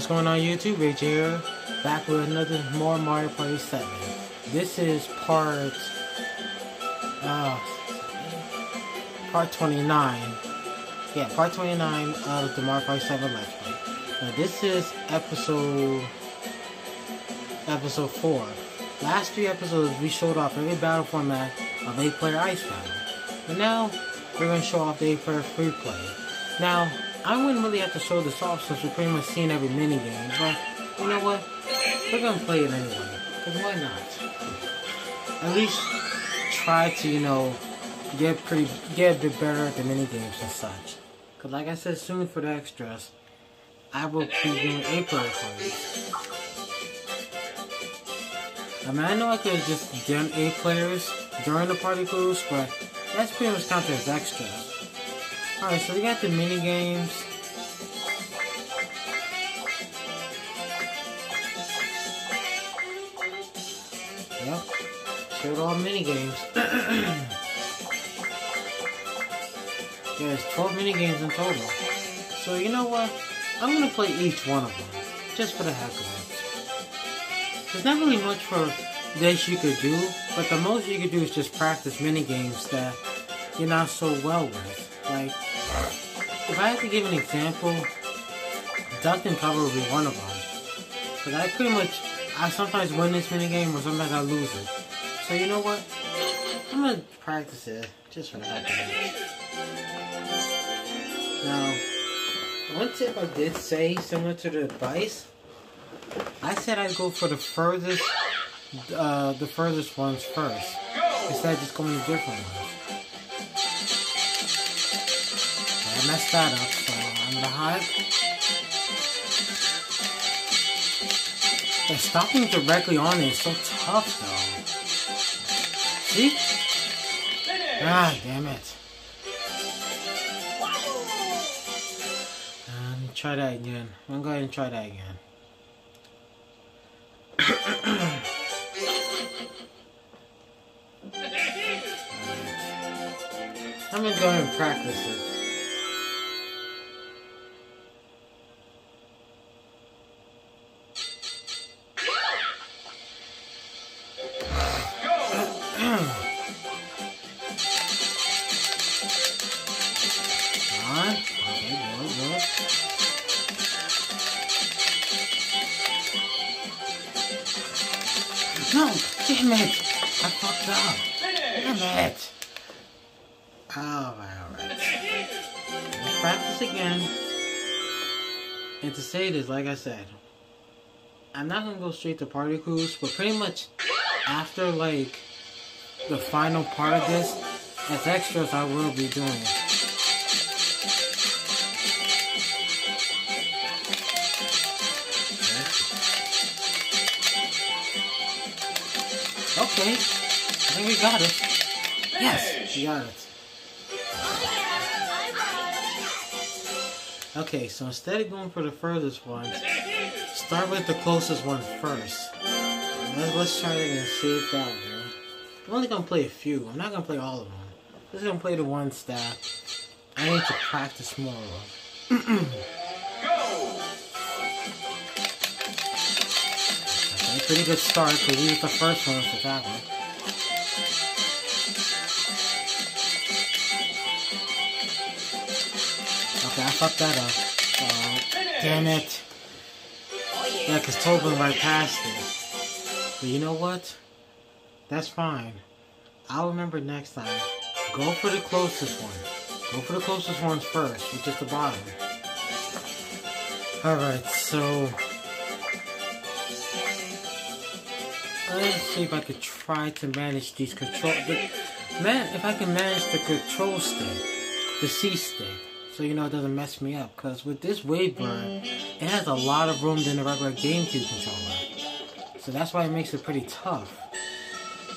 what's going on YouTube? Rage here, back with another more Mario Party 7. This is part, uh, part 29. Yeah, part 29 of the Mario Party 7 Let's Play. Now this is episode, episode 4. Last three episodes we showed off every battle format of 8 player ice battle. And now, we're going to show off the 8 player free play. Now, I wouldn't really have to show this off since we're pretty much seeing every mini game, but you know what? We're gonna play it anyway. Cause why not? At least try to, you know, get pretty get a bit better at the mini games and such. Cause like I said soon for the extras, I will be doing a player parties. I mean I know I could have just done eight players during the party cruise, but that's pretty much counted as extras. Alright, so we got the mini games. Yep. Showed all mini games. There's 12 mini games in total. So you know what? I'm gonna play each one of them. Just for the heck of it. There's not really much for this you could do, but the most you could do is just practice mini games that you're not so well with. Like, if I had to give an example, duck and cover would be one of them. But I pretty much, I sometimes win this mini game or sometimes I lose it. So you know what? I'm gonna practice it just for it. Now, one tip I did say, similar to the advice, I said I'd go for the furthest, uh, the furthest ones first, instead of just going to different ones. I messed that up, so I'm behind. But stopping directly on it is so tough, though. See? Ah, damn it. Um, try that again. I'm gonna go ahead and try that again. I'm gonna go ahead and practice it. Damn it! I fucked up. Damn it! Oh, alright, alright. Let's practice again. And to say this, like I said, I'm not gonna go straight to Party Cruise, but pretty much after like the final part of this, as extras I will be doing it. Okay. I think we got it. Yes, we got it. Okay, so instead of going for the furthest ones, start with the closest one first. Let's, let's try it and see if that will. I'm only gonna play a few. I'm not gonna play all of them. I'm just gonna play the ones that I need to practice more of. pretty good start because we was the first one to tackle. Okay, I fucked that up. Uh, damn it. Yeah, because Tobin right past it. But you know what? That's fine. I'll remember next time. Go for the closest one. Go for the closest ones first, which is the bottom. Alright, so... Let's see if I could try to manage these control... The, man, if I can manage the control stick, the C stick, so you know it doesn't mess me up. Because with this WaveBird, it has a lot of room than the regular GameCube controller. So that's why it makes it pretty tough.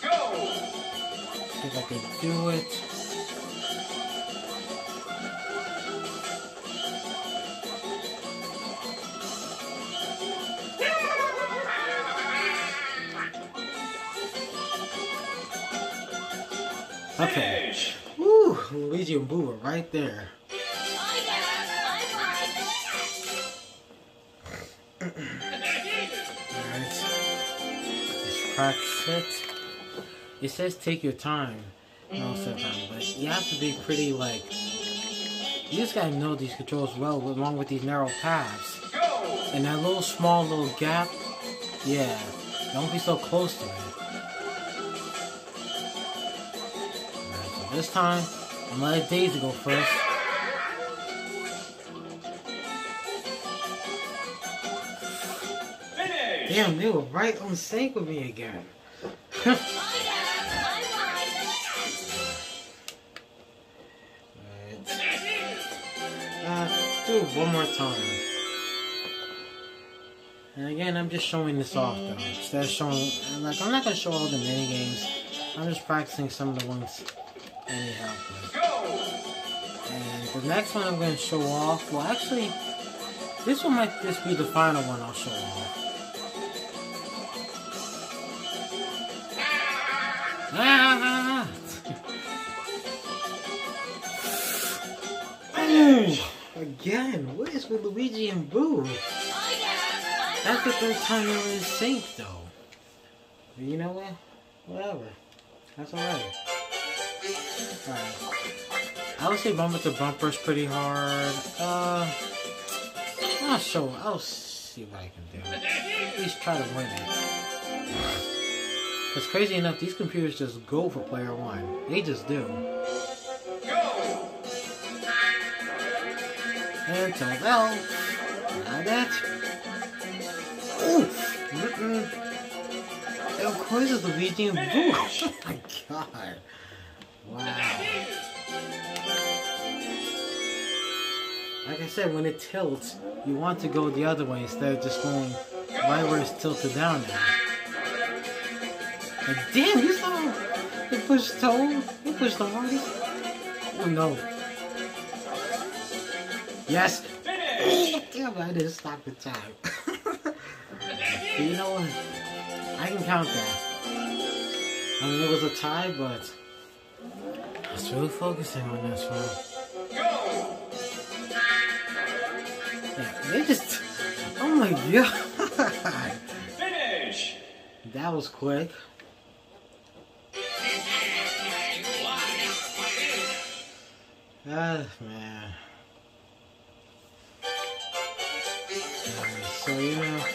See if I can do it. Okay. Woo! Luigi and Boo are right there. Alright. It. It says take your time time, but you have to be pretty like you just gotta know these controls well along with these narrow paths. And that little small little gap, yeah. Don't be so close to it. This time I'm gonna let Daisy go first. Damn, they were right on sync with me again. Uh, do it one more time. And again, I'm just showing this off though. Instead of showing, like, I'm not gonna show all the mini games. I'm just practicing some of the ones I help with. And the next one I'm gonna show off, well, actually, this one might just be the final one I'll show off. Ah! Again, what is with Luigi and Boo? That's the third time they were in sync, though. But you know what? Whatever. That's alright. I would say bumper to bumper's pretty hard. Uh, I'll show. I'll see what I can do. At least try to win it. It's crazy enough, these computers just go for player one. They just do. And so well, that. Oof! Mm-mm. Of course it's Luigi and! Oh my god. Wow. Like I said, when it tilts, you want to go the other way instead of just going right where it's tilted down now. Like, damn, you saw he pushed toe? He pushed the hardest? Oh no. Yes! Damn, I didn't stop the time. you know what? I can count that. I mean, it was a tie, but I was really focusing on this one. They just. Oh my god! Finish! That was quick. Ah, man. So, you know,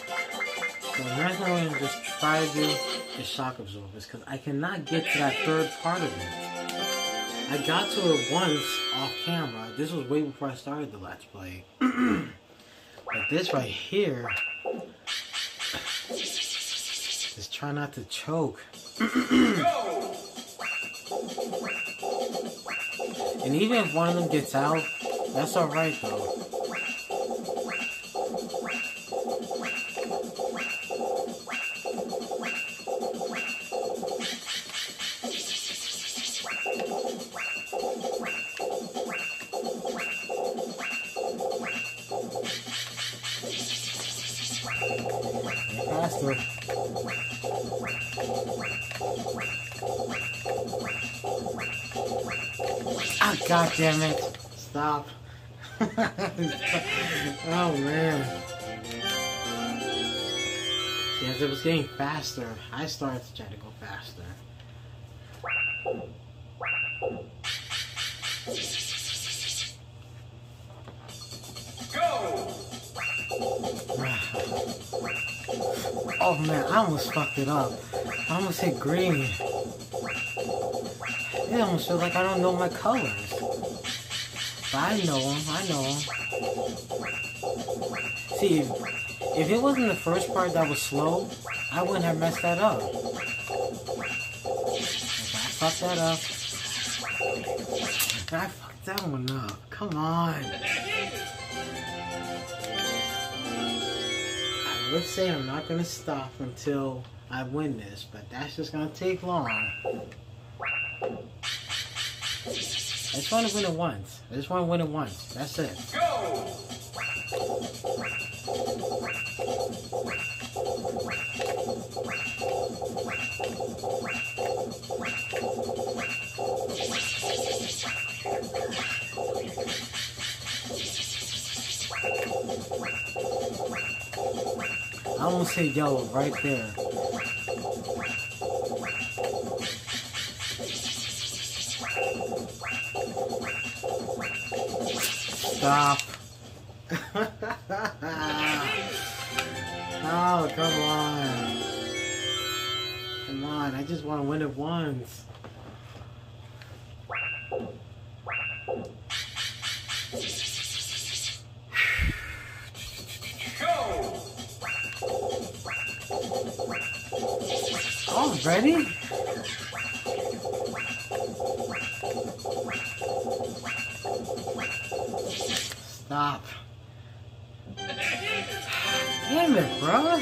the next one I'm just try to do is shock absorbers because I cannot get to that third part of it. I got to it once off camera. This was way before I started the Let's Play. but this right here, just try not to choke. And even if one of them gets out, that's alright though. Damn it. Stop. oh man. See, as it was getting faster, I started to try to go faster. Go! Ah. Oh man, I almost fucked it up. I almost hit green. It almost feels like I don't know my colors. But I know them, I know them. See, if, it wasn't the first part that was slow, I wouldn't have messed that up. If I fucked that up. I fucked that one up. Come on. Would say I'm not gonna stop until I win this, but that's just gonna take long. I just want to win it once. I just want to win it once. That's it. Go! Almost say yellow right there. Stop. oh, come on. Come on, I just want to win it once. Already? Stop. Damn it, bro.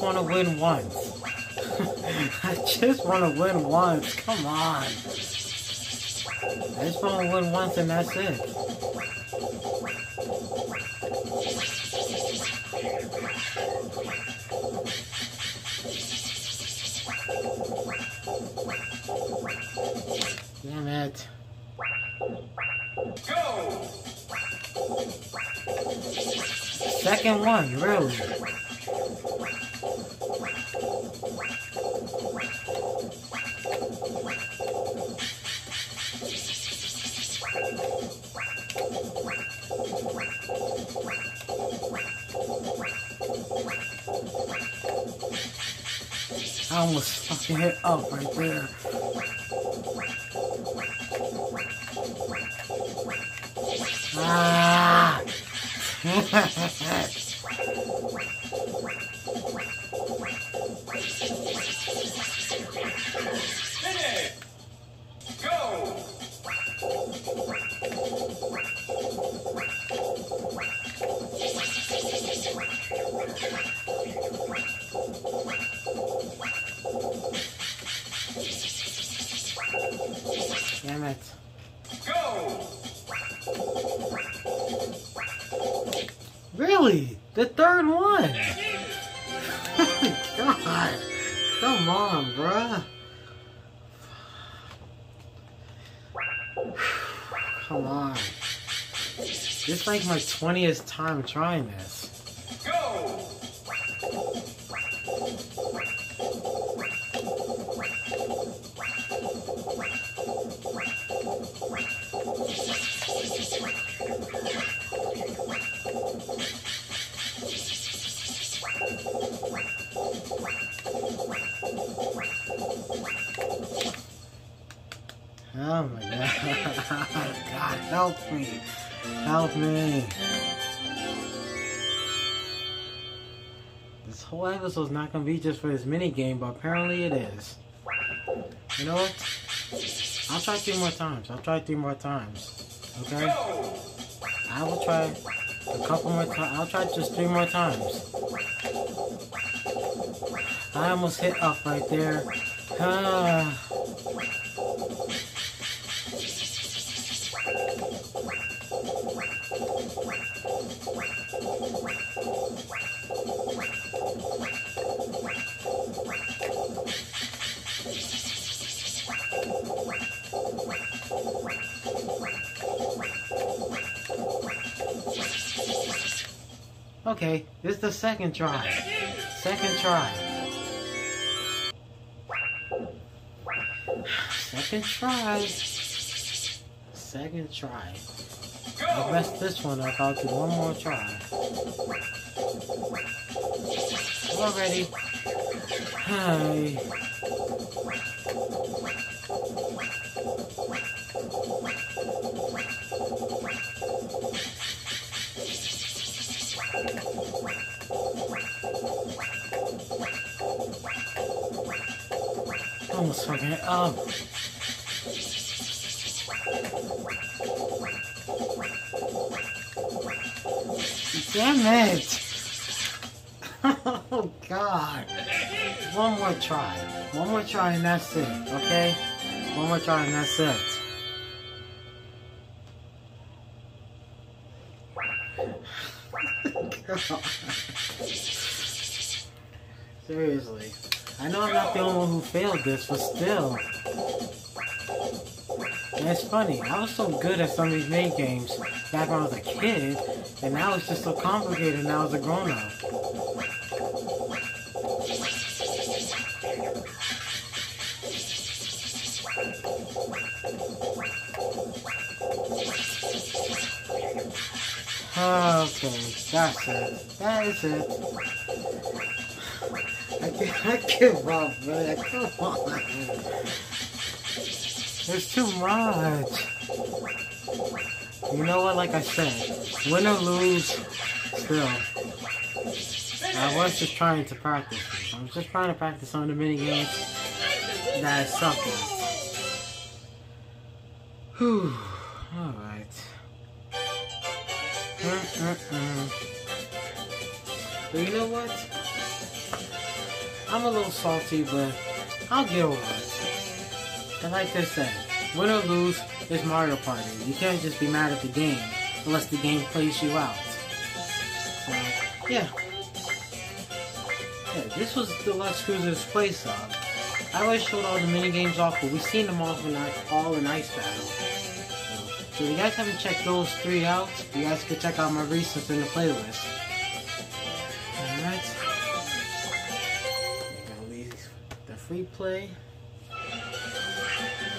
Just want to win once. I just want to win once. Come on. I just want to win once and that's it. Damn it. Go! Second one, really. I almost fucking hit up right there. Ah! Really? The third one? God. Come on, bruh. Come on. This is like my 20th time trying this. Oh my god. God, help me. Help me. This whole episode is not gonna be just for this mini game, but apparently it is. You know what? I'll try three more times. I'll try three more times. Okay? I will try a couple more times. I'll try just three more times. I almost hit up right there. Ah. Okay, this is the second try. Second try. Second try. Second try. I Go! messed this one up. I'll do one more try. Already. Hi. Fucking it up. Damn it! Oh god. One more try. One more try and that's it, okay? One more try and that's it. Seriously. I know I'm not the only one who failed this, but still. And it's funny, I was so good at some of these mini games back when I was a kid, and now it's just so complicated now as a grown up. Okay, that's it. That is it. I give up, man. Come on. There's too much. You know what? Like I said, win or lose, still. I was just trying to practice. I was just trying to practice of the mini games that suck. Whew. Alright. Mm-mm-mm. Uh, uh, uh. But you know what? I'm a little salty, but I'll get over it. And like I said, win or lose, it's Mario Party. You can't just be mad at the game unless the game plays you out. So, yeah. Yeah, this was Deluxe Cruiser's place off. I always showed all the mini games off, but we've seen them all in, all in Ice Battle. So, so if you guys haven't checked those three out, you guys can check out my recents in the playlist. Free play.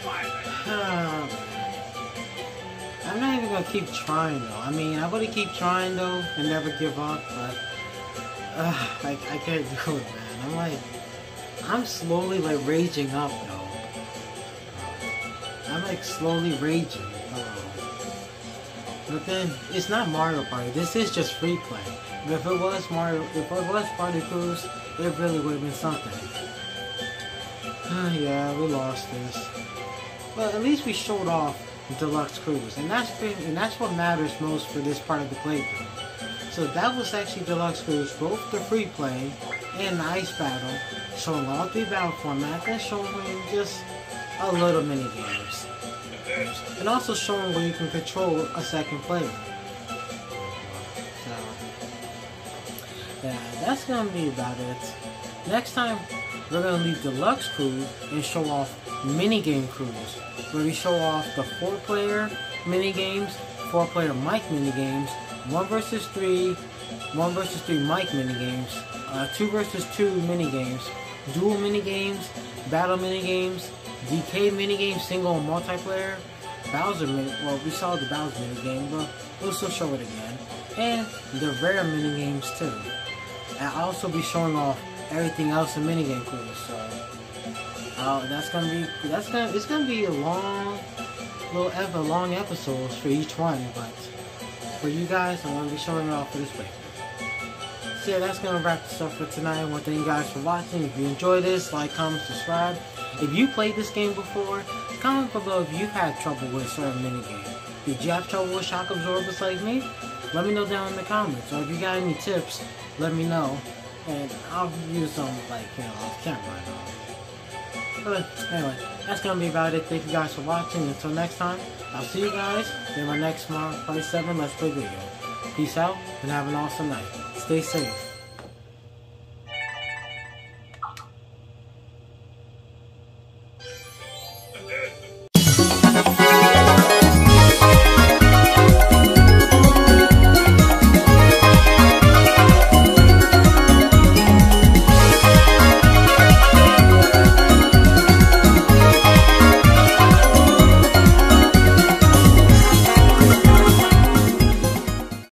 Ah, I'm not even gonna keep trying though. I mean, I'm gonna keep trying though and never give up, but uh, I, I can't do it, man. I'm like, I'm slowly like raging up though. I'm like slowly raging. Uh, but then it's not Mario Party. This is just free play. But if it was Mario, if it was Party Cruise, it really would have been something. Ah, yeah, we lost this. But at least we showed off Deluxe Cruise, and that's been, and that's what matters most for this part of the playthrough. So that was actually Deluxe Cruise, both the free play and the ice battle, showing all three battle formats, and showing just a little mini games, and also showing where you can control a second player. So yeah, that's gonna be about it. Next time, we're gonna leave Deluxe Cruise and show off Minigame Cruise, where we show off the four player mini games, four player mic mini games, one versus three, one versus three mic mini games, uh, two versus two mini games, dual mini games, battle mini games, DK mini games, single and multiplayer, Bowser mini. Well, we saw the Bowser mini game, but we'll still show it again, and the rare mini games too. I'll also be showing off everything else in Minigame Cruise. So uh, that's gonna be that's gonna it's gonna be a long little ever long episodes for each one, but for you guys, I'm gonna be showing it off for this way. So yeah, that's gonna wrap this up for tonight. I want to thank you guys for watching. If you enjoyed this, like, comment, subscribe. If you played this game before, comment below if you've had trouble with certain minigame. Did you have trouble with shock absorbers like me? Let me know down in the comments. Or if you got any tips, let me know. And I'll use them like, you know, off camera and all. But anyway, that's gonna be about it. Thank you guys for watching. Until next time, I'll see you guys in my next Mario Party 7 Let's Play video. Peace out and have an awesome night. Stay safe.